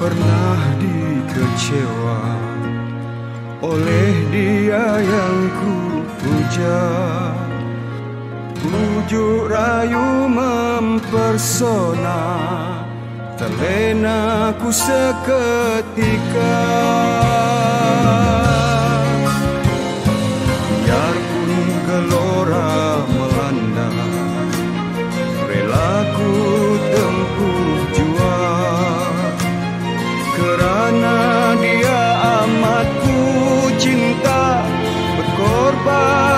pernah dikecewa oleh dia yang ku puja Bujuk rayu mempersona Terlena ku seketika cinta Berkorban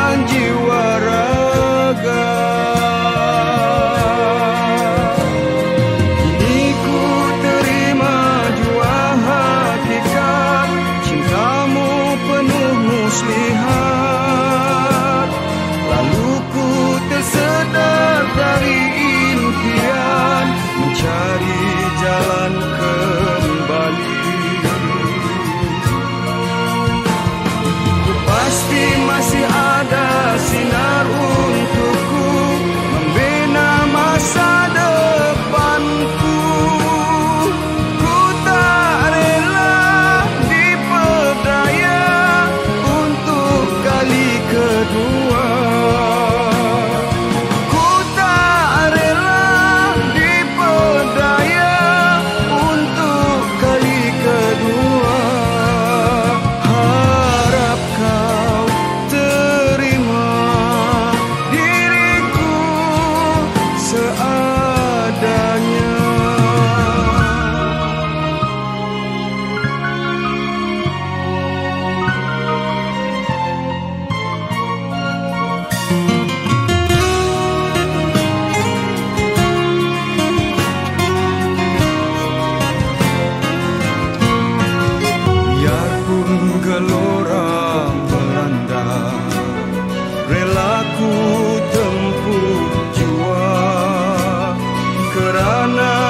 But I know.